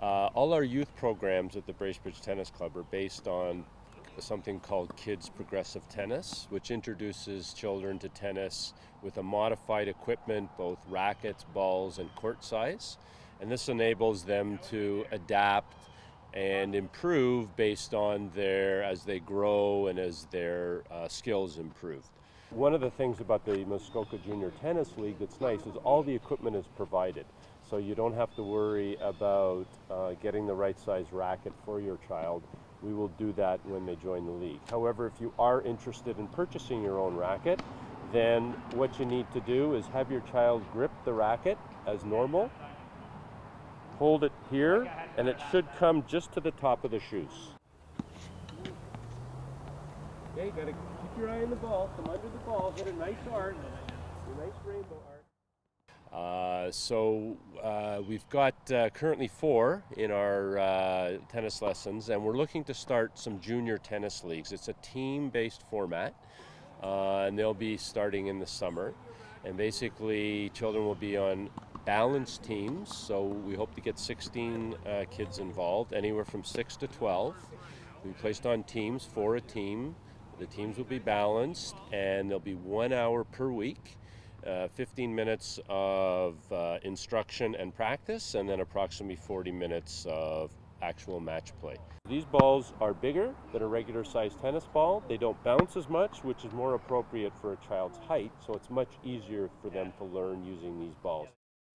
Uh, all our youth programs at the Bracebridge Tennis Club are based on something called Kids Progressive Tennis, which introduces children to tennis with a modified equipment, both rackets, balls, and court size. And this enables them to adapt and improve based on their as they grow and as their uh, skills improve. One of the things about the Muskoka Junior Tennis League that's nice is all the equipment is provided. So you don't have to worry about uh, getting the right size racket for your child. We will do that when they join the league. However, if you are interested in purchasing your own racket, then what you need to do is have your child grip the racket as normal hold it here, and it should come just to the top of the shoes. Okay, you gotta keep your eye on the ball, come under the ball, hit a nice arc, a nice rainbow arc. Uh, so uh, we've got uh, currently four in our uh, tennis lessons, and we're looking to start some junior tennis leagues. It's a team-based format, uh, and they'll be starting in the summer. And basically, children will be on balanced teams, so we hope to get 16 uh, kids involved, anywhere from 6 to 12. We placed on teams, for a team. The teams will be balanced, and there'll be one hour per week, uh, 15 minutes of uh, instruction and practice, and then approximately 40 minutes of actual match play. These balls are bigger than a regular sized tennis ball. They don't bounce as much, which is more appropriate for a child's height, so it's much easier for them to learn using these balls.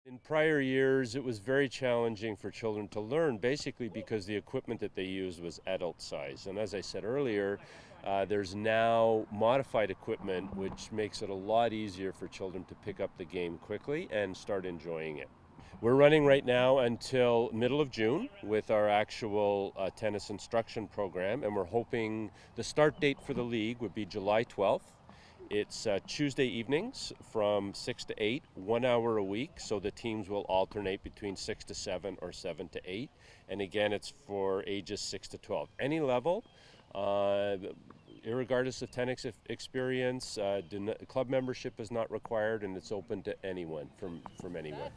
In prior years, it was very challenging for children to learn, basically because the equipment that they used was adult size. And as I said earlier, uh, there's now modified equipment, which makes it a lot easier for children to pick up the game quickly and start enjoying it. We're running right now until middle of June with our actual uh, tennis instruction program, and we're hoping the start date for the league would be July 12th. It's uh, Tuesday evenings from 6 to 8, one hour a week. So the teams will alternate between 6 to 7 or 7 to 8. And again, it's for ages 6 to 12. Any level, uh, regardless of tennis experience, uh, club membership is not required and it's open to anyone from, from anywhere.